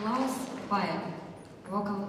Klaus Bayer, vocal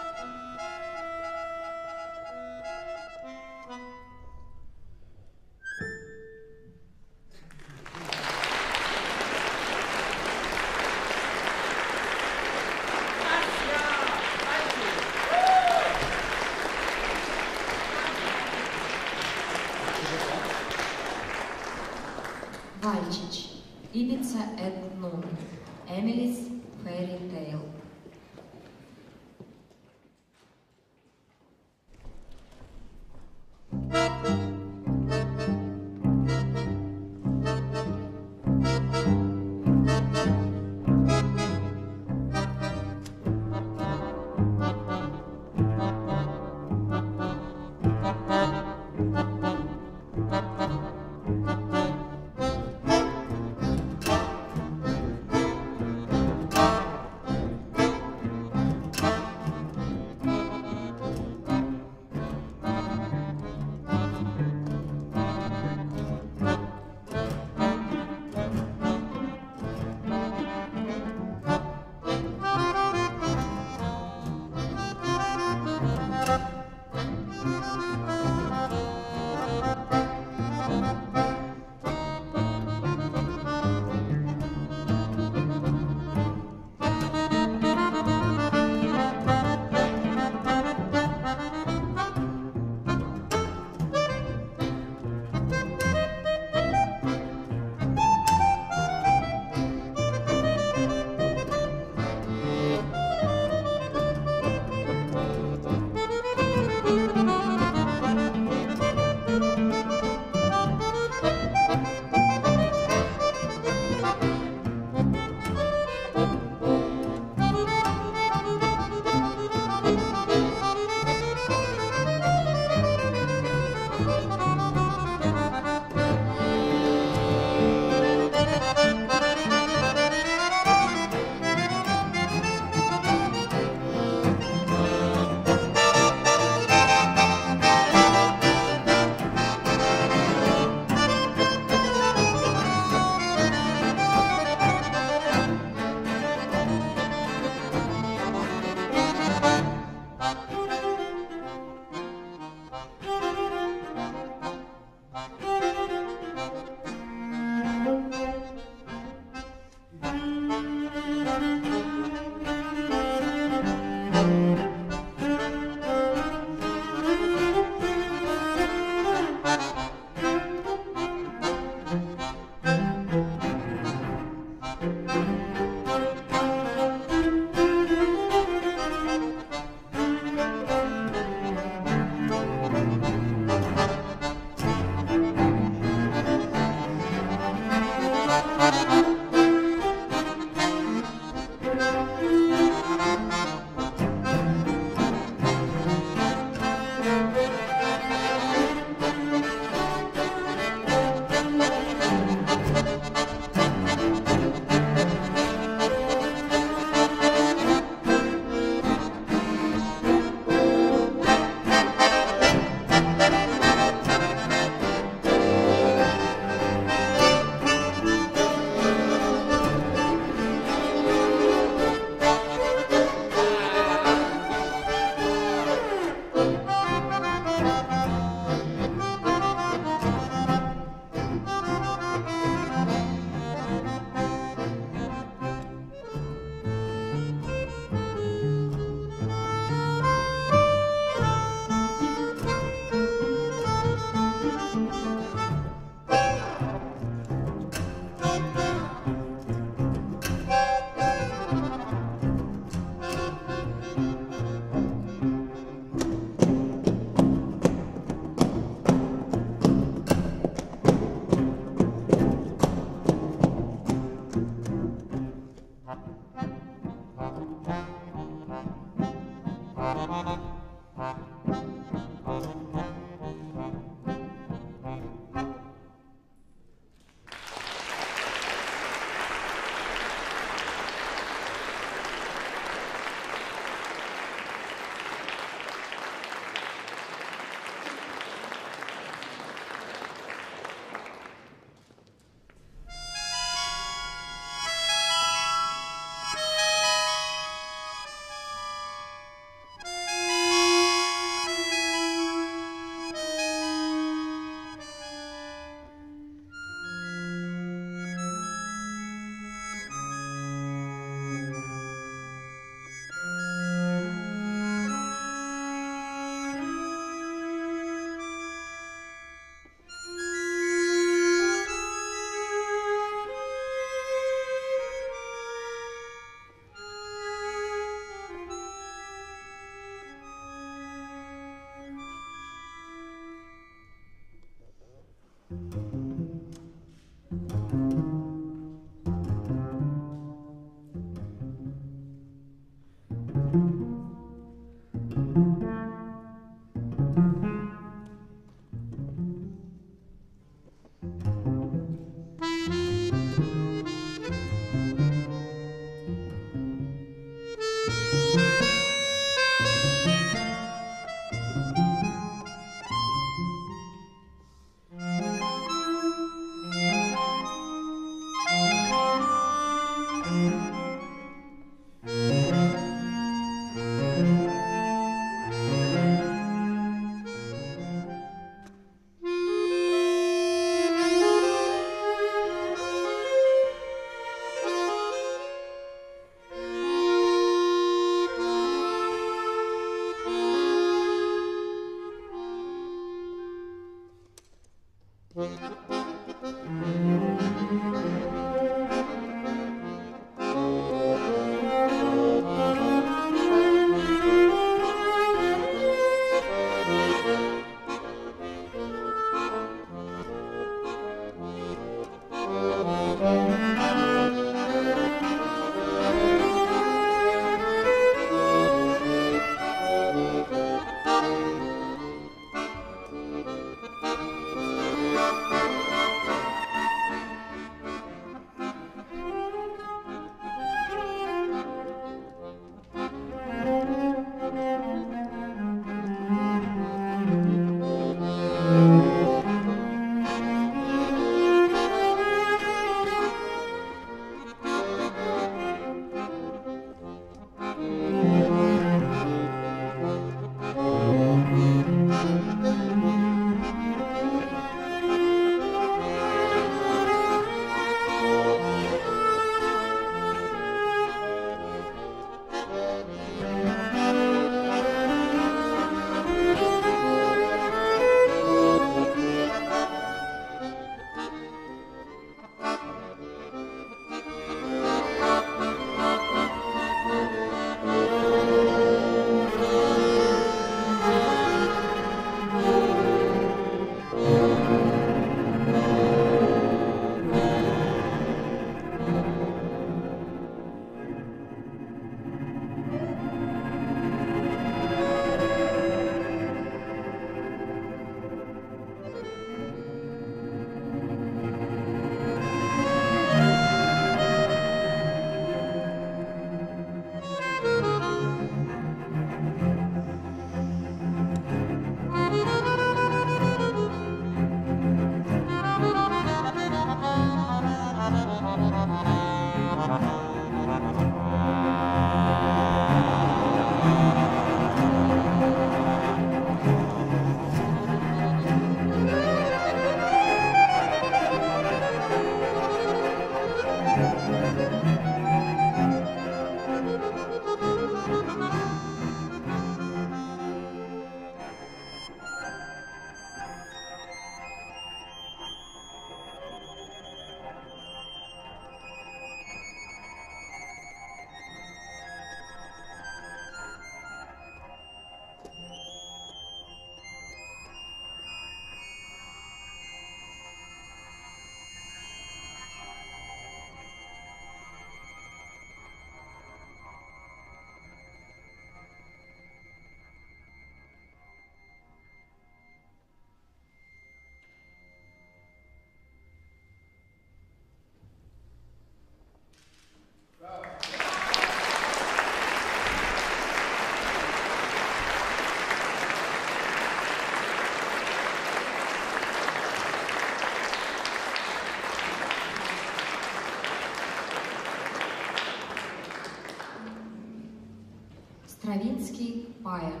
Paia,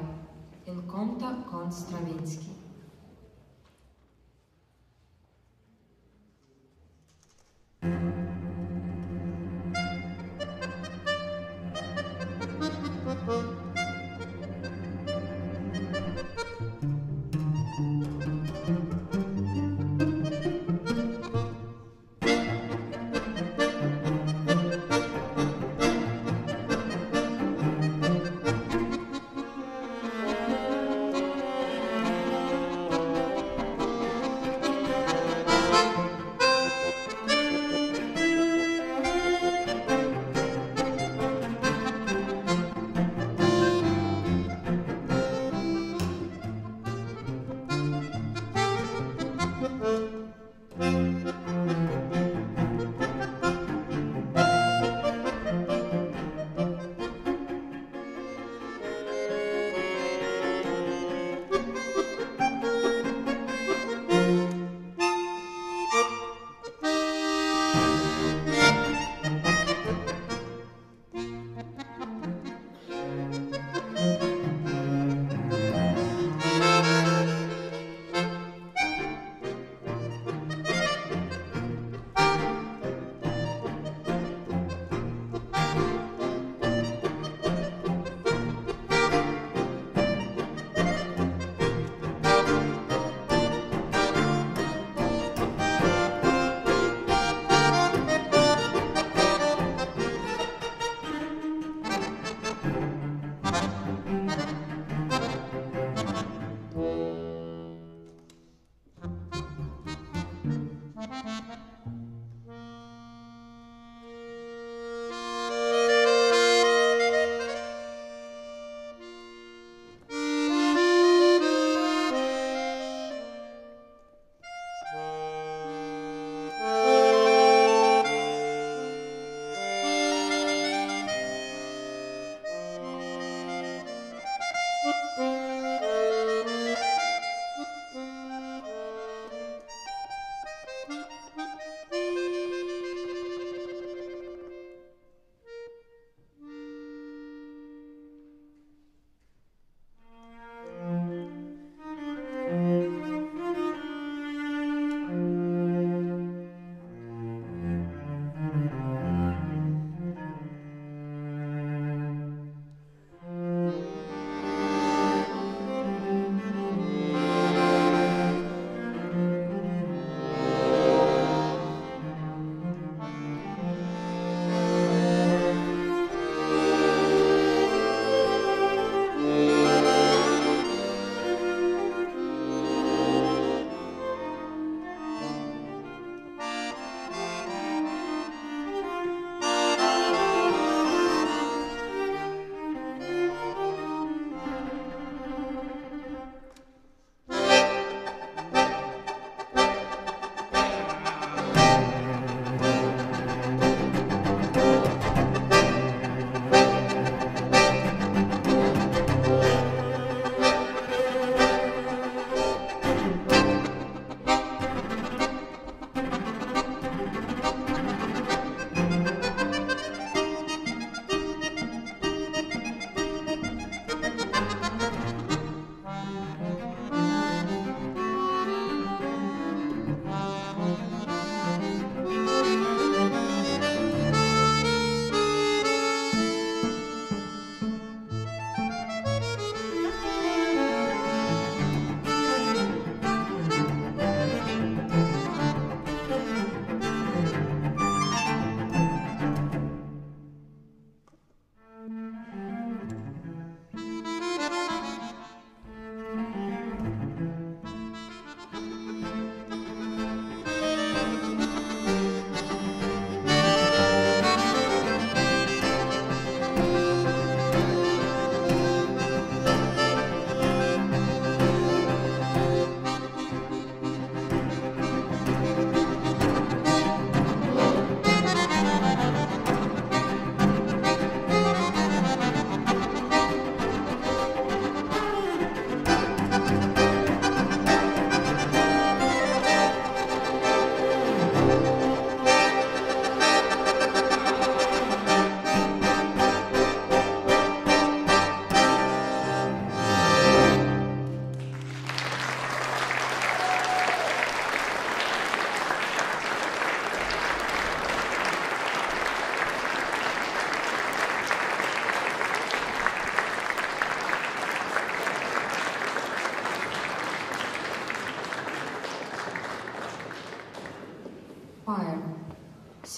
em conta com Stravinsky.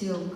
Silk